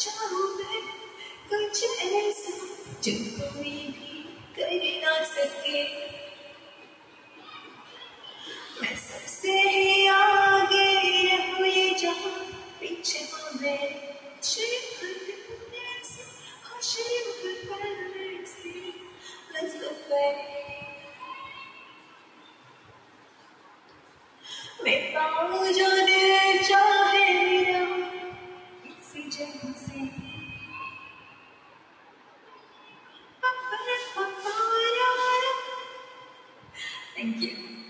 चाहूं मैं कुछ ऐसा जो कोई भी कर ना सके मैं सबसे ही आगे रहूं ये जहां पीछे हो मेरे Let's go back. मैं पाऊं जो Thank you.